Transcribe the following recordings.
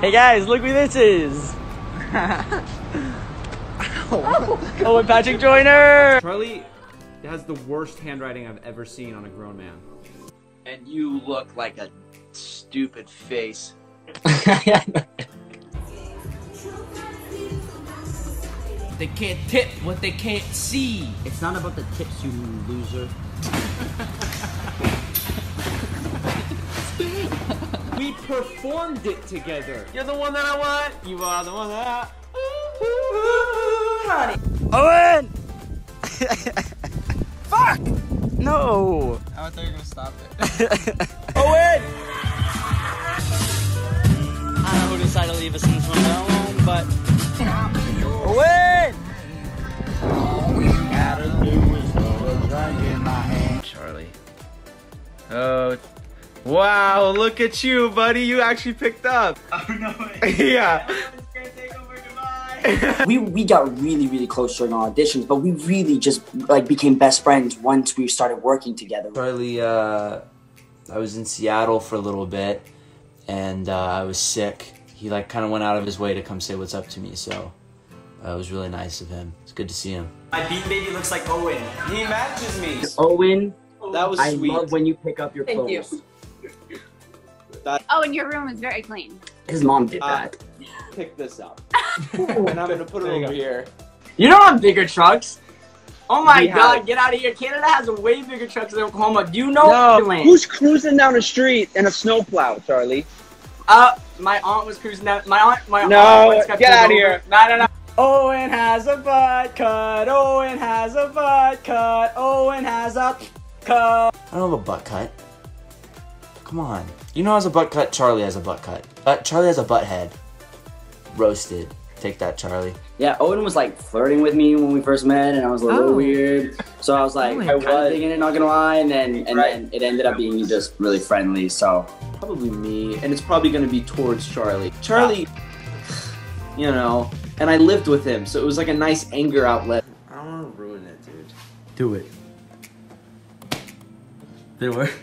Hey guys, look who this is. Oh, oh. oh, and Patrick Joyner. Charlie has the worst handwriting I've ever seen on a grown man. And you look like a stupid face. They can't tip what they can't see. It's not about the tips, you loser. performed it together. You're the one that I want. You are the one that I. Owen! Fuck! No! I thought you were gonna stop it. Owen! I don't know who decided to leave us in this one alone, but. Owen! Charlie. Oh. Wow, look at you, buddy. You actually picked up. Oh, no yeah. we we got really really close during our auditions, but we really just like became best friends once we started working together. Charlie, uh, I was in Seattle for a little bit, and uh, I was sick. He like kind of went out of his way to come say what's up to me, so uh, it was really nice of him. It's good to see him. My bean baby looks like Owen. He matches me. Owen, That was I sweet. love when you pick up your Thank you. Clothes. Oh, and your room is very clean. His mom did Uh, that. Pick this up. and I'm gonna put it over here. You don't have bigger trucks. Oh my We god, have- get out of here. Canada has way bigger trucks than Oklahoma. Do you know No, who's cruising down the street in a snowplow, Charlie? Uh, my aunt was cruising down. My aunt, my No, aunt once get pulled outta over. here. No, no, no. Owen has a butt cut. Owen has a butt cut. Owen has a cut. I don't have a butt cut. Come on. You know, has a butt cut. Charlie has a butt cut. Uh, Charlie has a butt head. Roasted. Take that, Charlie. Yeah, Owen was like flirting with me when we first met, and I was a little Oh. weird. So I was like, Oh my I was God. thinking it, not gonna lie, and then and Right. then it ended up being just really friendly. So Probably me, and it's probably gonna be towards Charlie. Charlie, you know, and I lived with him, so it was like a nice anger outlet. I don't wanna ruin it, dude. Do it. Did it work?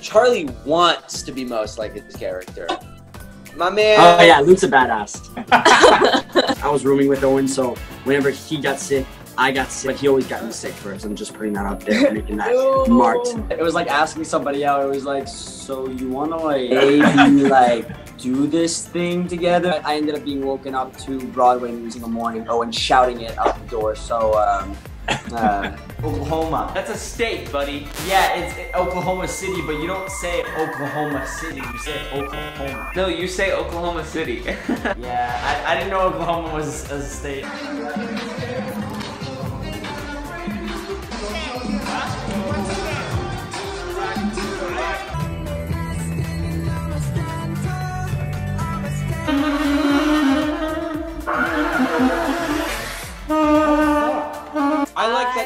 Charlie wants to be most like his character. My man. Oh yeah, Luke's a badass. I was rooming with Owen, so whenever he got sick, I got sick. But he always got me sick first. I'm just putting that out there, making that marked. It was like asking somebody out. It was like, so you wanna like maybe like do this thing together? I ended up being woken up to Broadway news in the morning. oh, and shouting it out the door. So um, uh, Oklahoma. That's a state, buddy. Yeah, it's Oklahoma City, but you don't say Oklahoma City. You say Oklahoma. No, you say Oklahoma City. Yeah, I, I didn't know Oklahoma was a state.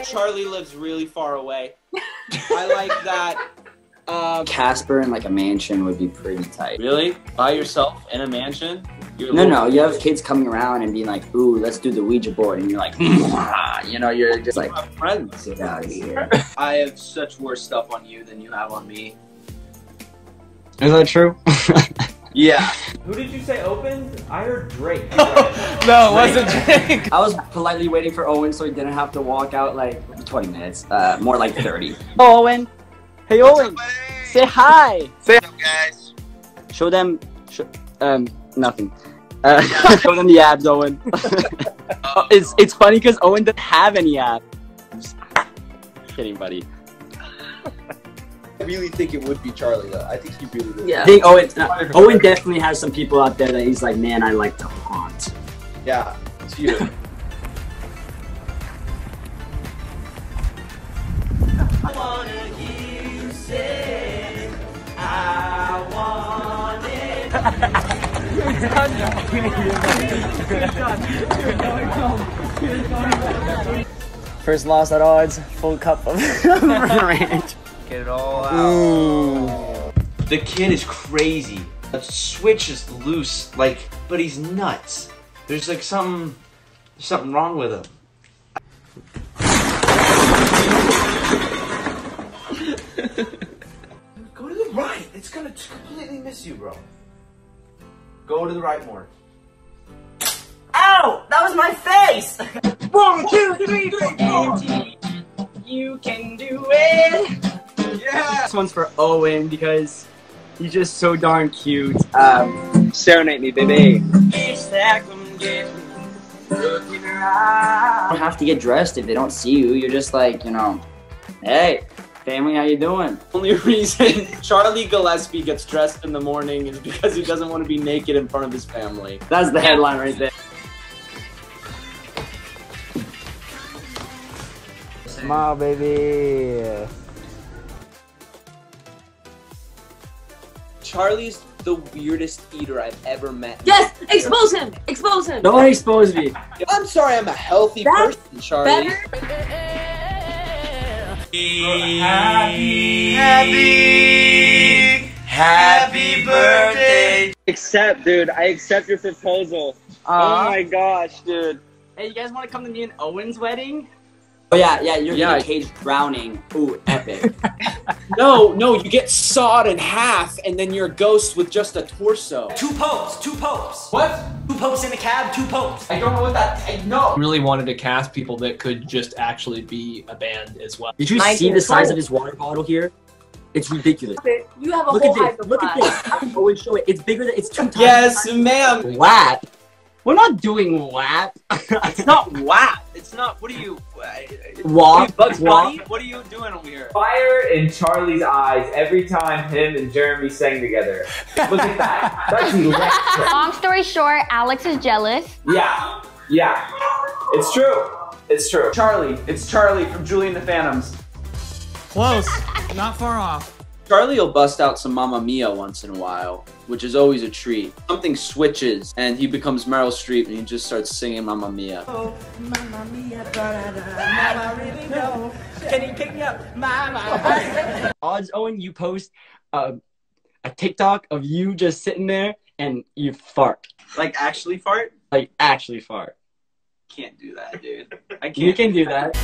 Charlie lives really far away. I like that. Um, Casper in like a mansion would be pretty tight. really? By yourself in a mansion? You're No, little- no, you have kids coming around and being like, "Ooh, let's do the Ouija board," and you're like, you know, you're just like, friends. "Get out of here." I have such worse stuff on you than you have on me. Is that true? Yeah. Who did you say opened? I heard Drake. No, it wasn't Drake. I was politely waiting for Owen so he didn't have to walk out like 20 minutes, uh, more like 30. Oh, Owen. Hey, Owen. Say hi. Say hi guys. Show them, sh- um, nothing. Uh, show them the abs, Owen. it's it's funny because Owen doesn't have any abs. Kidding, buddy. I really think it would be Charlie though. I think he really would. Yeah. I think Owen, uh, Owen definitely has some people out there that he's like, man, I like to haunt. Yeah. It's you. First loss at odds. Full cup of ranch. Check it all out. Ooh. The kid is crazy. The switch is loose, like, but he's nuts. There's like something, something wrong with him. Go to the right. It's gonna completely miss you, bro. Go to the right more. Ow! That was my face! One, two, three, four. One's for Owen because he's just so darn cute. Um, Serenade me, baby. you don't have to get dressed if they don't see you. You're just like, you know, hey, family, how you doing? Only reason Charlie Gillespie gets dressed in the morning is because he doesn't want to be naked in front of his family. That's the headline right there. Smile, baby. Charlie's the weirdest eater I've ever met. Yes, expose him. Expose him. Don't expose me. I'm sorry, I'm a healthy That's person, Charlie. Better. Happy, happy, happy birthday. Accept, dude. I accept your proposal. Oh my gosh, dude. Hey, you guys want to come to me and Owen's wedding? Oh yeah, yeah, you're Yeah. in a cage drowning. Ooh, epic. No, no, you get sawed in half and then you're a ghost with just a torso. Two popes, two popes. What? Two popes in a cab, two popes. I don't know what that. I know. really wanted to cast people that could just actually be a band as well. Did you Nice see the size of his water bottle here? It's ridiculous. You have a Look whole at this. Look at Hydro Flask. this. always show it. It's bigger than. It's two times. Yes, ma'am. Lap. We're not doing lap. It's not WAP. It's not. What are you? Uh, walk. Bugs walk. Bunny? What are you doing over here? Fire in Charlie's eyes every time him and Jeremy sang together. Look at that. That's electric. Long story short, Alex is jealous. Yeah. Yeah. It's true. It's true. Charlie. It's Charlie from Julian the Phantoms. Close. Not far off. Charlie will bust out some Mamma Mia once in a while, which is always a treat. Something switches and he becomes Meryl Streep and he just starts singing Mamma Mia. Can you pick me up? Odds, Owen, you post uh, a TikTok of you just sitting there and you fart. Like actually fart? Like, actually fart. Can't do that, dude. I can't. You can do that.